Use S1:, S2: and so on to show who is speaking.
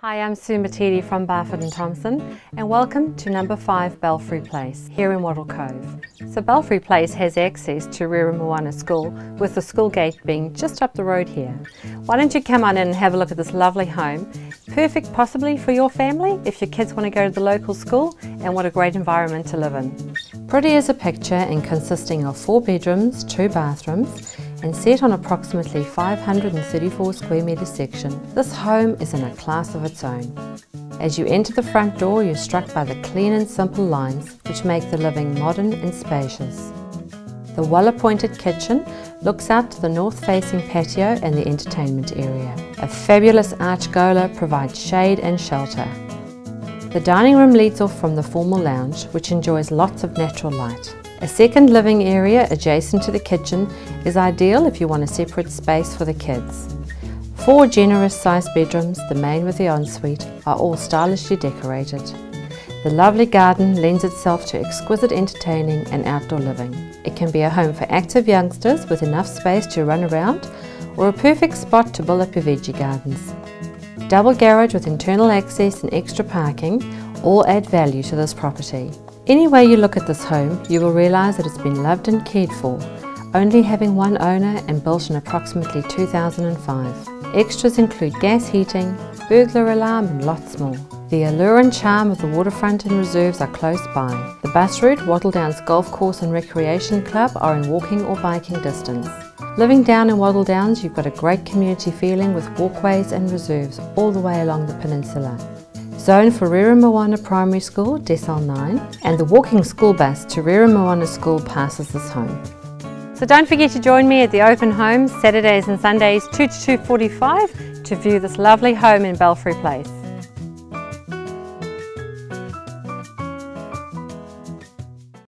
S1: Hi, I'm Sue Matete from Barfoot and Thompson and welcome to number 5 Belfry Place here in Wattle Cove. So Belfry Place has access to Reremoana School with the school gate being just up the road here. Why don't you come on in and have a look at this lovely home. Perfect possibly for your family if your kids want to go to the local school and what a great environment to live in. Pretty as a picture and consisting of 4 bedrooms, 2 bathrooms and set on approximately 534 square metre section, this home is in a class of its own. As you enter the front door, you're struck by the clean and simple lines which make the living modern and spacious. The well-appointed kitchen looks out to the north-facing patio and the entertainment area. A fabulous arch gola provides shade and shelter. The dining room leads off from the formal lounge, which enjoys lots of natural light. A second living area adjacent to the kitchen is ideal if you want a separate space for the kids. Four generous sized bedrooms, the main with the ensuite, are all stylishly decorated. The lovely garden lends itself to exquisite entertaining and outdoor living. It can be a home for active youngsters with enough space to run around or a perfect spot to build up your veggie gardens. Double garage with internal access and extra parking all add value to this property. Any way you look at this home, you will realise that it's been loved and cared for, only having one owner and built in approximately 2005. Extras include gas heating, burglar alarm and lots more. The allure and charm of the waterfront and reserves are close by. The bus route, Wattle Downs Golf Course and Recreation Club are in walking or biking distance. Living down in Wattle Downs, you've got a great community feeling with walkways and reserves all the way along the peninsula. Zone for Reremoana Primary School, Decile 9, and the walking school bus to Reremoana School passes this home. So don't forget to join me at the open home Saturdays and Sundays 2 to 2.45 to view this lovely home in Belfry Place.